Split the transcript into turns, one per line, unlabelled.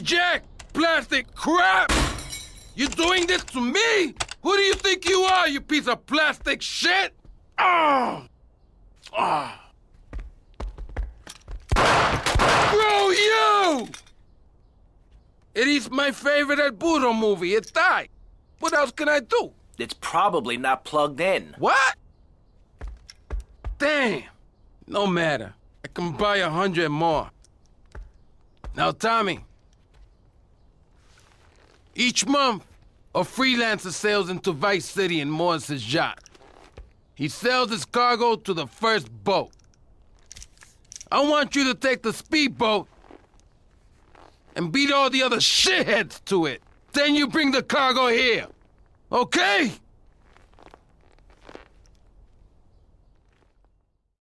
Jack, plastic crap! You're doing this to me? Who do you think you are, you piece of plastic shit? Oh! Oh! Bro, you! It is my favorite El Burro movie. It died. What else can I do?
It's probably not plugged in.
What? Damn. No matter. I can buy a hundred more. Now, Tommy. Each month, a freelancer sails into Vice City in Morris's yacht. He sells his cargo to the first boat. I want you to take the speedboat and beat all the other shitheads to it. Then you bring the cargo here. Okay?